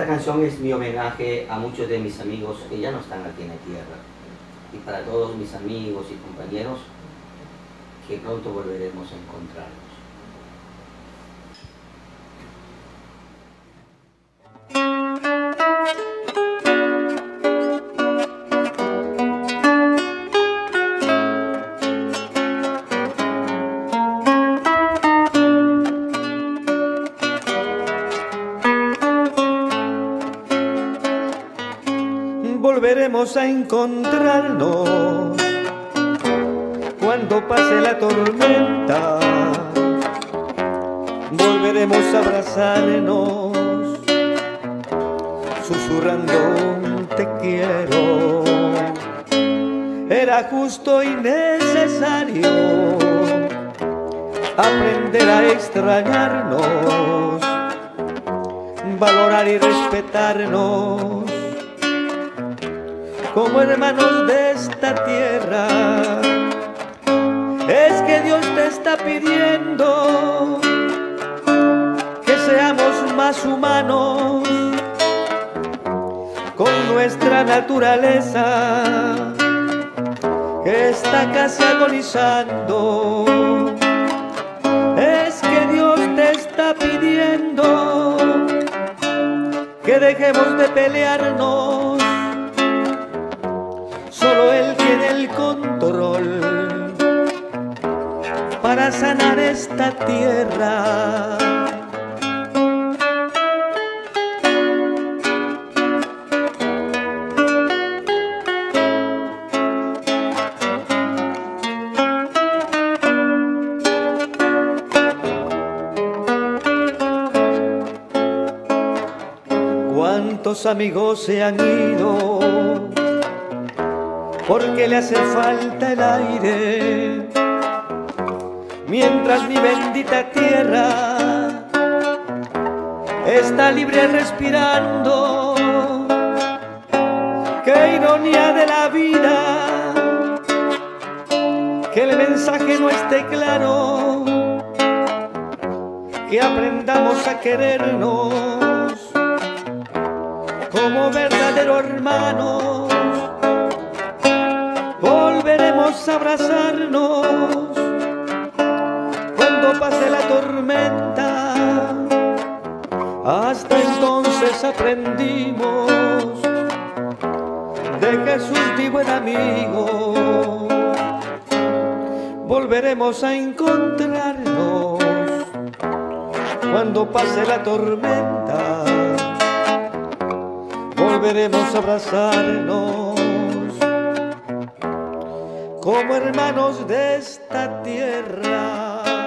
Esta canción es mi homenaje a muchos de mis amigos que ya no están aquí en la tierra y para todos mis amigos y compañeros que pronto volveremos a encontrarnos. Volveremos a encontrarnos cuando pase la tormenta. Volveremos a abrazarnos, susurrando te quiero. Era justo y necesario aprender a extrañarnos, valorar y respetarnos como hermanos de esta tierra. Es que Dios te está pidiendo que seamos más humanos con nuestra naturaleza que está casi agonizando. Es que Dios te está pidiendo que dejemos de pelearnos el control para sanar esta tierra. ¿Cuántos amigos se han ido? Porque le hace falta el aire. Mientras mi bendita tierra está libre respirando. Qué ironía de la vida, que el mensaje no esté claro, que aprendamos a querernos como verdaderos hermanos volveremos a abrazarnos cuando pase la tormenta. Hasta entonces aprendimos de Jesús mi buen amigo. Volveremos a encontrarnos cuando pase la tormenta. Volveremos a abrazarnos como hermanos de esta tierra.